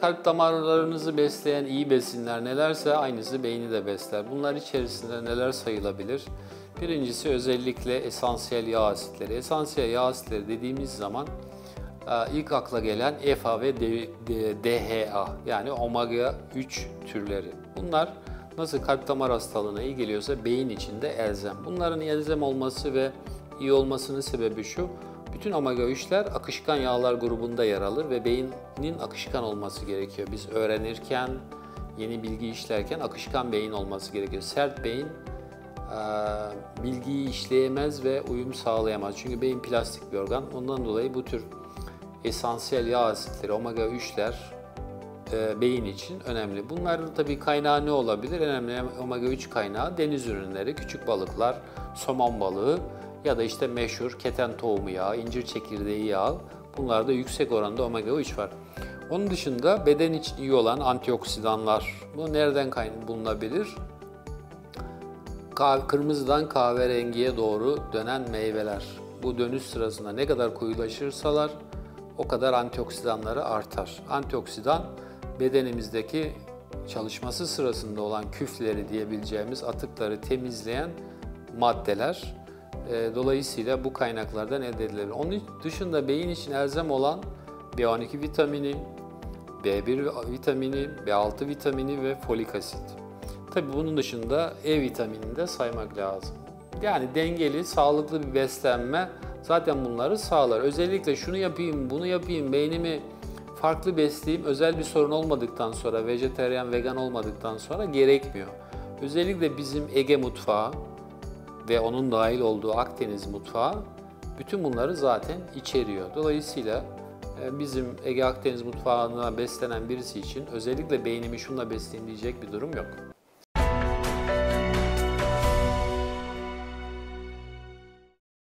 kalp damarlarınızı besleyen iyi besinler nelerse aynısı beyni de besler. Bunlar içerisinde neler sayılabilir? Birincisi özellikle esansiyel yağ asitleri. Esansiyel yağ asitleri dediğimiz zaman e, ilk akla gelen EFA ve DHA yani omega 3 türleri. Bunlar nasıl kalp damar hastalığına iyi geliyorsa beyin içinde elzem. Bunların elzem olması ve iyi olmasının sebebi şu. Bütün omega 3'ler akışkan yağlar grubunda yer alır ve beynin akışkan olması gerekiyor. Biz öğrenirken, yeni bilgi işlerken akışkan beyin olması gerekiyor. Sert beyin bilgiyi işleyemez ve uyum sağlayamaz. Çünkü beyin plastik bir organ. Ondan dolayı bu tür esansiyel yağ asitleri, omega 3'ler e, beyin için önemli. Bunların tabii kaynağı ne olabilir? En önemli omega 3 kaynağı deniz ürünleri, küçük balıklar, somon balığı ya da işte meşhur keten tohumu yağı, incir çekirdeği yağı. Bunlarda yüksek oranda omega 3 var. Onun dışında beden için iyi olan antioksidanlar. Bu nereden bulunabilir? Kırmızıdan kahverengiye doğru dönen meyveler. Bu dönüş sırasında ne kadar koyulaşırsalar o kadar antioksidanları artar. Antioksidan bedenimizdeki çalışması sırasında olan küfleri diyebileceğimiz atıkları temizleyen maddeler. E, dolayısıyla bu kaynaklardan elde edilir. Onun dışında beyin için elzem olan B12 vitamini, B1 vitamini, B6 vitamini ve folik asit. Tabii bunun dışında E vitaminini de saymak lazım. Yani dengeli, sağlıklı bir beslenme zaten bunları sağlar. Özellikle şunu yapayım, bunu yapayım, beynimi farklı besleyeyim, özel bir sorun olmadıktan sonra, vejeteryan, vegan olmadıktan sonra gerekmiyor. Özellikle bizim Ege mutfağı ve onun dahil olduğu Akdeniz mutfağı bütün bunları zaten içeriyor. Dolayısıyla e, bizim Ege Akdeniz mutfağına beslenen birisi için özellikle beynimi şunla besleyeyim diyecek bir durum yok.